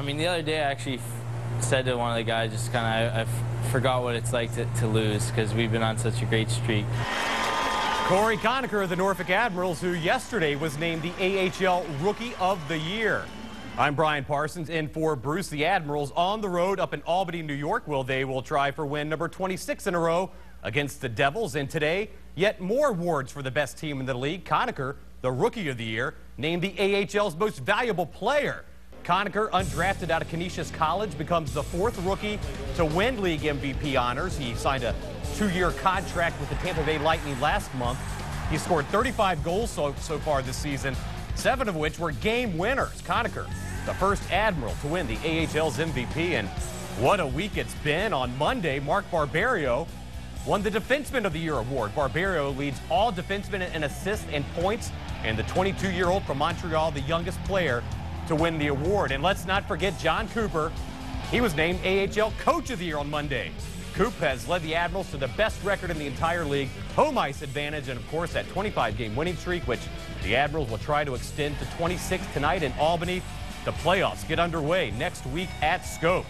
I mean, the other day I actually said to one of the guys, just kind of, I, forgot what it's like to, to lose because we've been on such a great streak. Cory Conacher of the Norfolk Admirals, who yesterday was named the AHL Rookie of the Year. I'm Brian Parsons in for Bruce. The Admirals on the road up in Albany, New York. Will they will try for win number 26 in a row against the Devils. And today, yet more awards for the best team in the league. Conacher, the Rookie of the Year, named the AHL's most valuable player. Conacher, undrafted out of Canisius College, becomes the fourth rookie to win league MVP honors. He signed a two-year contract with the Tampa Bay Lightning last month. He scored 35 goals so, so far this season, seven of which were game winners. Conacher, the first Admiral to win the AHL's MVP, and what a week it's been. On Monday, Mark Barberio won the Defenseman of the Year award. Barberio leads all defensemen in assists and points, and the 22-year-old from Montreal, the youngest player to win the award. And let's not forget Jon Cooper. He was named AHL Coach of the Year on Monday. Coop has led the Admirals to the best record in the entire league, home ice advantage, and of course that 25-game winning streak, which the Admirals will try to extend to 26 tonight in Albany. The playoffs get underway next week at Scope.